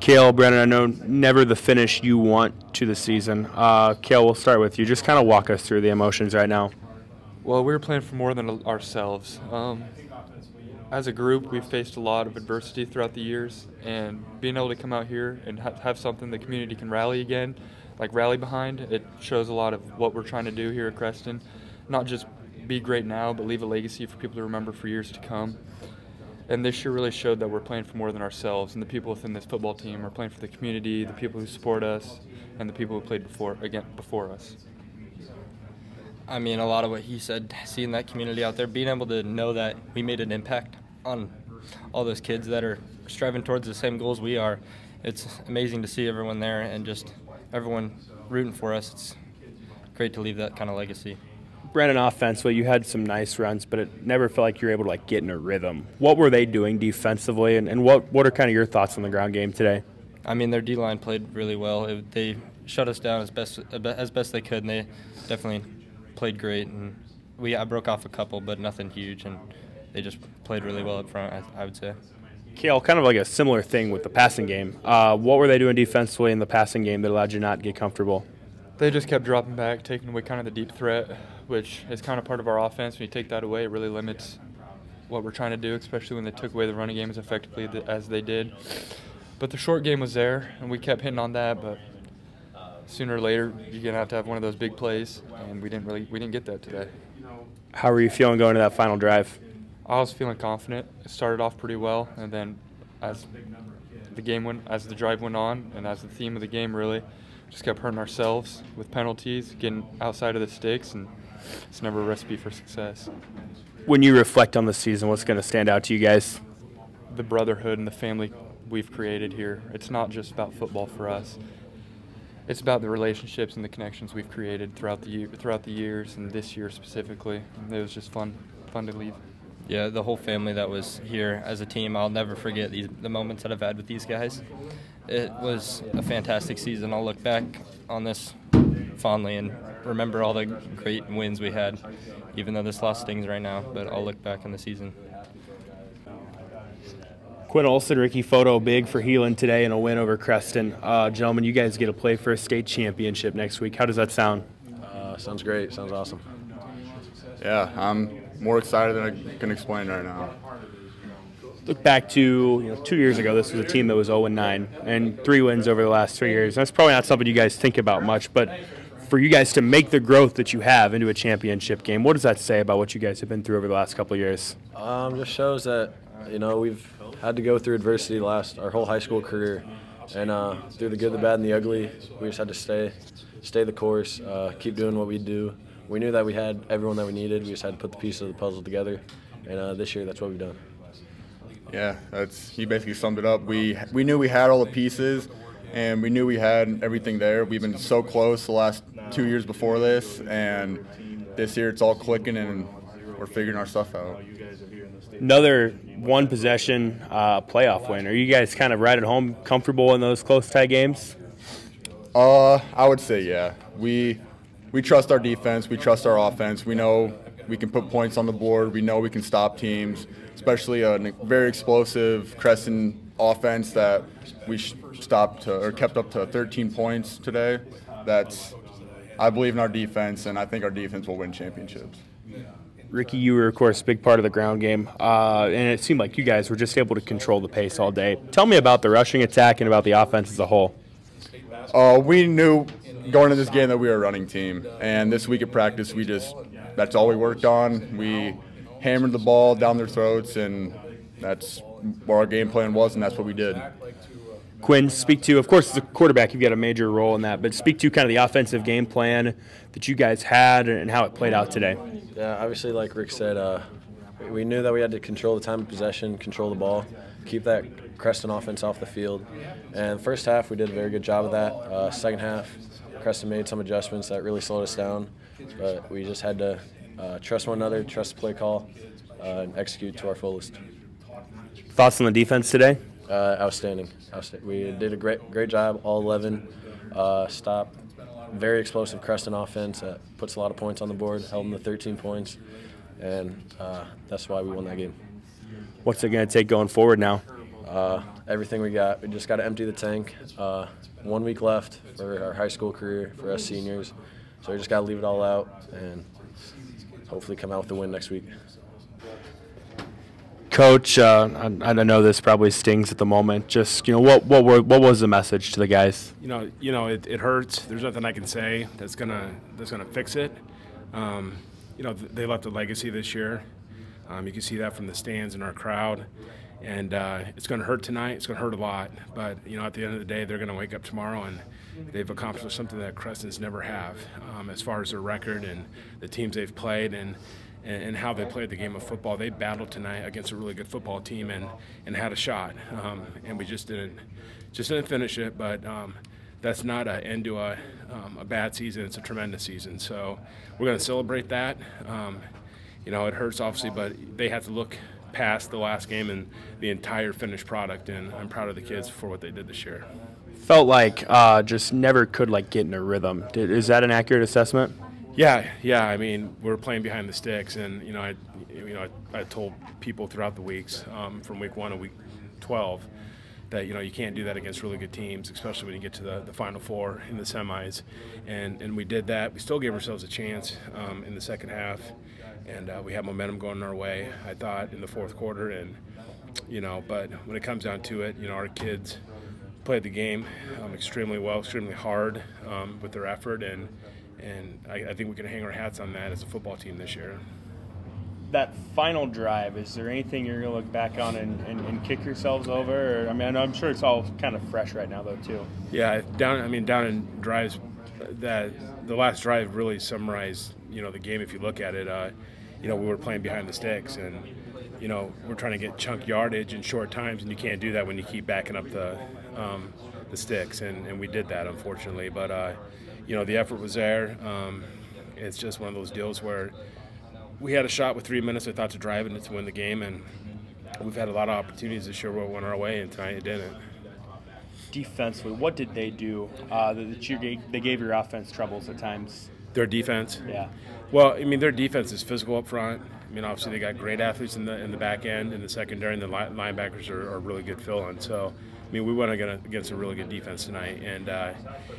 Kale, Brandon, I know never the finish you want to the season. Uh, Kale, we'll start with you. Just kind of walk us through the emotions right now. Well, we were playing for more than ourselves. Um, as a group, we've faced a lot of adversity throughout the years, and being able to come out here and ha- have something the community can rally again, like rally behind, it shows a lot of what we're trying to do here at Creston. Not just be great now, but leave a legacy for people to remember for years to come. And this year really showed that we're playing for more than ourselves, and the people within this football team are playing for the community, the people who support us, and the people who played before again before us. I mean, a lot of what he said, seeing that community out there, being able to know that we made an impact on all those kids that are striving towards the same goals we are. It's amazing to see everyone there and just everyone rooting for us. It's great to leave that kind of legacy. Brennan, offense, well, you had some nice runs, but it never felt like you were able to like get in a rhythm. What were they doing defensively, and, and what what are kind of your thoughts on the ground game today? I mean, their D line played really well. It, they shut us down as best as best they could, and they definitely played great. And we I broke off a couple, but nothing huge, and they just played really well up front. I, I would say. Kale, kind of like a similar thing with the passing game. Uh, what were they doing defensively in the passing game that allowed you not to get comfortable? They just kept dropping back, taking away kind of the deep threat, which is kind of part of our offense. When you take that away, it really limits what we're trying to do, especially when they took away the running game as effectively as they did. But the short game was there, and we kept hitting on that. But sooner or later, you're gonna have to have one of those big plays, and we didn't really we didn't get that today. How were you feeling going to that final drive? I was feeling confident. It started off pretty well, and then as the game went, as the drive went on, and as the theme of the game really, just kept hurting ourselves with penalties, getting outside of the sticks, and it's never a recipe for success. When you reflect on the season, what's going to stand out to you guys? The brotherhood and the family we've created here. It's not just about football for us. It's about the relationships and the connections we've created throughout the year, throughout the years, and this year specifically. It was just fun, fun to leave. Yeah, the whole family that was here as a team. I'll never forget these the moments that I've had with these guys. It was a fantastic season. I'll look back on this fondly and remember all the great wins we had, even though this loss stings right now. But I'll look back on the season. Quinn Olson, Ricky Photo, big for Heelan today and a win over Creston. Uh, gentlemen, you guys get to play for a state championship next week. How does that sound? Uh, sounds great. Sounds awesome. Yeah, I'm more excited than I can explain right now. Look back to you know, two years ago. This was a team that was 0 9 and three wins over the last three years. That's probably not something you guys think about much, but for you guys to make the growth that you have into a championship game, what does that say about what you guys have been through over the last couple of years? Um, just shows that you know we've had to go through adversity last our whole high school career, and uh, through the good, the bad, and the ugly, we just had to stay, stay the course, uh, keep doing what we do. We knew that we had everyone that we needed. We just had to put the pieces of the puzzle together, and uh, this year that's what we've done. Yeah, that's he basically summed it up. We we knew we had all the pieces, and we knew we had everything there. We've been so close the last two years before this, and this year it's all clicking, and we're figuring our stuff out. Another one possession uh, playoff win. Are you guys kind of right at home, comfortable in those close tie games? Uh, I would say yeah. We we trust our defense. We trust our offense. We know we can put points on the board. We know we can stop teams, especially a very explosive Creston offense that we stopped to, or kept up to 13 points today. That's I believe in our defense, and I think our defense will win championships. Ricky, you were, of course, a big part of the ground game, uh, and it seemed like you guys were just able to control the pace all day. Tell me about the rushing attack and about the offense as a whole. Uh, we knew going into this game that we were a running team, and this week at practice, we just that's all we worked on. We hammered the ball down their throats, and that's what our game plan was, and that's what we did. Quinn, speak to, of course, as a quarterback, you've got a major role in that, but speak to kind of the offensive game plan that you guys had and how it played out today. Yeah, obviously, like Rick said, uh, we knew that we had to control the time of possession, control the ball, keep that Creston offense off the field. And first half, we did a very good job of that. Uh, second half, Creston made some adjustments that really slowed us down, but we just had to uh, trust one another, trust the play call, uh, and execute to our fullest. Thoughts on the defense today? Uh, outstanding. We did a great great job. All 11 uh, stopped. Very explosive Creston offense that puts a lot of points on the board. Held them to 13 points, and uh, that's why we won that game. What's it going to take going forward now? Uh, uh, everything we got. We just got to empty the tank. Uh, one week left for our high school career for us seniors, so we just got to leave it all out and hopefully come out with the win next week. Coach, uh, I, I know this probably stings at the moment. Just you know, what what were, what was the message to the guys? You know, you know, it, it hurts. There's nothing I can say that's gonna that's gonna fix it. Um, you know, they left a legacy this year. Um, you can see that from the stands and our crowd. And uh, it's going to hurt tonight. It's going to hurt a lot. But, you know, at the end of the day, they're going to wake up tomorrow and they've accomplished something that Crestons never have um, as far as their record and the teams they've played and, and, how they played the game of football. They battled tonight against a really good football team and, and had a shot. Um, and we just didn't just didn't finish it. But um, that's not an end to a, um, a bad season. It's a tremendous season. So we're going to celebrate that. Um, you know, it hurts obviously, but they have to look past the last game and the entire finished product. And I'm proud of the kids for what they did this year. Felt like uh, just never could like get in a rhythm. Is that an accurate assessment? Yeah, yeah. I mean, we're playing behind the sticks, and you know, I, you know, I, I told people throughout the weeks um, from week one to week 12 that you know you can't do that against really good teams, especially when you get to the, the final four in the semis. And and we did that. We still gave ourselves a chance um, in the second half, and uh, we had momentum going our way. I thought in the fourth quarter, and you know, but when it comes down to it, you know, our kids played the game um, extremely well, extremely hard um, with their effort, and and I, I think we can hang our hats on that as a football team this year that final drive, is there anything you're going to look back on and, and, and, kick yourselves over? Or, I mean, I'm sure it's all kind of fresh right now, though, too. Yeah, down. I mean, down in drives, that the last drive really summarized, you know, the game. If you look at it, uh, you know, we were playing behind the sticks, and you know, we're trying to get chunk yardage in short times, and you can't do that when you keep backing up the um, the sticks, and, and we did that, unfortunately. But uh, you know, the effort was there. Um, it's just one of those deals where we had a shot with three minutes, I thought, to drive it to win the game, and we've had a lot of opportunities this year where it went our way, and tonight it didn't. Defensively, what did they do uh, that you, they gave your offense troubles at times? Their defense? Yeah. Well, I mean, their defense is physical up front. I mean, obviously they got great athletes in the in the back end, in the secondary, and the linebackers are, are really good fill in. So, I mean, we went against a really good defense tonight, and uh,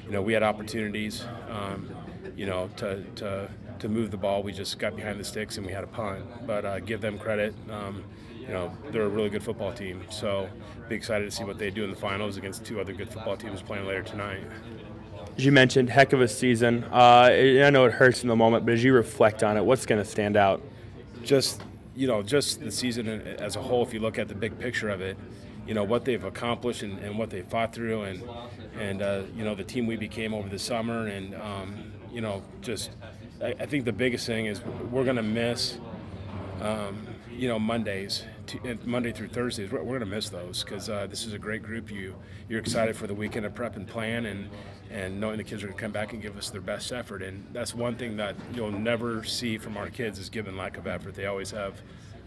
you know we had opportunities, um, you know, to, to to move the ball. We just got behind the sticks and we had a punt. But uh, give them credit. Um, you know, they're a really good football team. So be excited to see what they do in the finals against two other good football teams playing later tonight. As you mentioned, heck of a season. Uh, I know it hurts in the moment, but as you reflect on it, what's going to stand out? Just you know, just the season as a whole. If you look at the big picture of it, you know what they've accomplished and, and what they fought through, and and uh, you know the team we became over the summer, and um, you know just I, I think the biggest thing is we're going to miss, um, you know, Mondays, to, Monday through Thursdays. We're, we're going to miss those because uh, this is a great group. You you're excited for the weekend of prep and plan, and and knowing the kids are going to come back and give us their best effort. And that's one thing that you'll never see from our kids is given lack of effort. They always have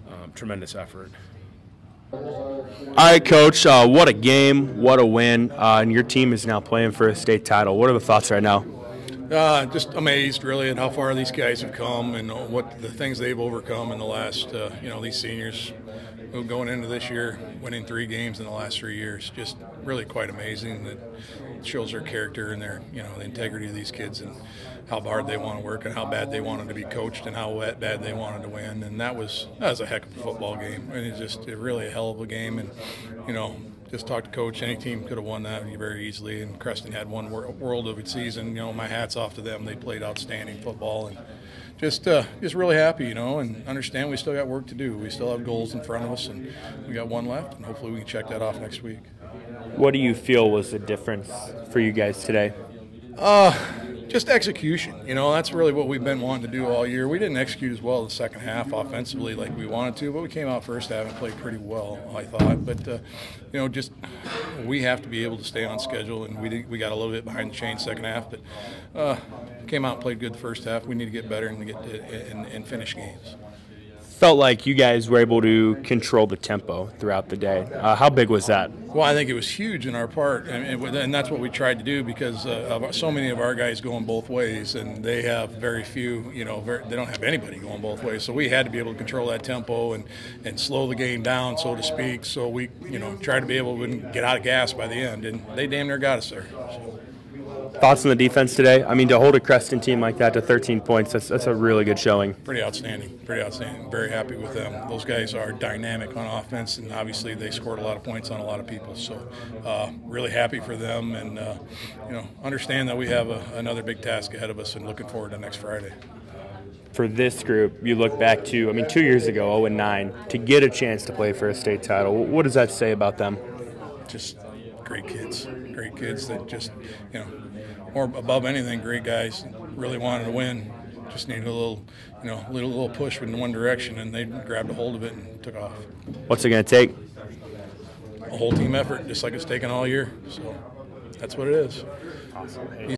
um, tremendous effort. All right, Coach. Uh, what a game! What a win! Uh, and your team is now playing for a state title. What are the thoughts right now? Uh, just amazed, really, at how far these guys have come and what the things they've overcome in the last, uh, you know, these seniors who going into this year, winning three games in the last three years. Just really quite amazing. That shows their character and their, you know, the integrity of these kids and how hard they want to work and how bad they wanted to be coached and how bad they wanted to win. And that was that was a heck of a football game. I mean, it's just really a hell of a game. And you know, just talked to coach. Any team could have won that very easily, and Creston had one world of its season. You know, my hats off to them. They played outstanding football, and just uh, just really happy, you know, and understand we still got work to do. We still have goals in front of us, and we got one left, and hopefully we can check that off next week. What do you feel was the difference for you guys today? Uh, just execution. You know, that's really what we've been wanting to do all year. We didn't execute as well the second half offensively like we wanted to, but we came out first half and played pretty well, I thought. But uh, you know, just we have to be able to stay on schedule, and we did, we got a little bit behind the chain second half, but uh, came out and played good the first half. We need to get better and get and, and finish games. Felt like you guys were able to control the tempo throughout the day. Uh, how big was that? Well, I think it was huge in our part, and, that's what we tried to do because uh, so many of our guys going both ways, and they have very few. You know, very, they don't have anybody going both ways. So we had to be able to control that tempo and and slow the game down, so to speak. So we, you know, tried to be able to get out of gas by the end, and they damn near got us there. So. Thoughts on the defense today? I mean, to hold a Creston team like that to 13 points, that's, that's a really good showing. Pretty outstanding. Pretty outstanding. Very happy with them. Those guys are dynamic on offense, and obviously they scored a lot of points on a lot of people. So, uh, really happy for them, and uh, you know, understand that we have a, another big task ahead of us, and looking forward to next Friday. For this group, you look back to, I mean, two years ago, 0 and 9, to get a chance to play for a state title. What does that say about them? Just great kids, great kids that just, you know, more above anything, great guys. Really wanted to win. Just needed a little, you know, little little push in one direction, and they grabbed a hold of it and took off. What's it going to take? A whole team effort, just like it's taken all year. So that's what it is. Awesome.